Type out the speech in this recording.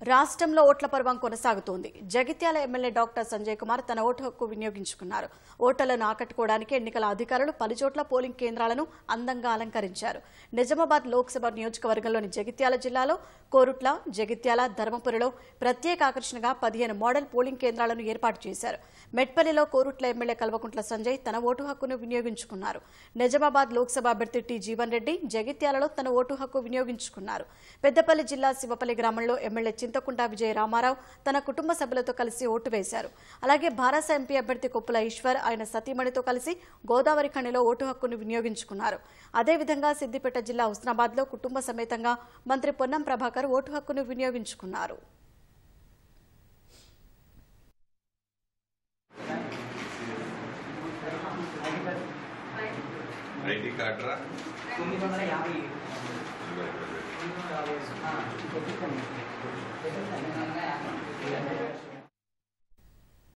రాష్ట్రంలో ఓట్ల పర్వం కొనసాగుతోంది. జగిత్యాల ఎమ్మెల్యే డాక్టర్ సంజయ్ కుమార్ తన ఓటు హక్కు వినియోగించుకున్నారు. ఓటర్లను ఆకట్టుకోవడానికి ఎన్నికల అధికారులు పలుచోట్ల పోలింగ్ కేంద్రాలను అందంగా అలంకరించారు. నిజామాబాద్ లోక్సభ నియోజకవర్గంలోని జగిత్యాల జిల్లాలో కోరుట్ల జగిత్యాల ధర్మపురిలో ప్రత్యేక ఆకర్షణగా పదిహేను మోడల్ పోలింగ్ కేంద్రాలను ఏర్పాటు చేశారు. మెట్పల్లిలో కోరుట్ల ఎమ్మెల్యే కల్వకుంట్ల సంజయ్ తన ఓటు హక్కును వినియోగించుకున్నారు. నిజామాబాద్ లోక్సభ అభ్యర్థి టి జీవన్ రెడ్డి జగిత్యాలలో తన ఓటు హక్కు వినియోగించుకున్నారు. పెద్దపల్లి జిల్లా శివపల్లి గ్రామంలో ఎమ్మెల్యే చింతకుంట విజయ రామారావు తన కుటుంబ సభ్యులతో కలిసి ఓటు వేశారు. అలాగే భారస ఎంపీ అభ్యర్థి కొప్పుల ఈశ్వర్ ఆయన సతీమణితో కలిసి గోదావరి ఖండిలో ఓటు హక్కును వినియోగించుకున్నారు. అదేవిధంగా సిద్దిపేట జిల్లా హుస్నాబాద్లో కుటుంబ సమేతంగా మంత్రి పొన్నం ప్రభాకర్ ఓటు హక్కును వినియోగించుకున్నారు. ID card hours on for the coming.